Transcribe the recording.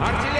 Artilleri!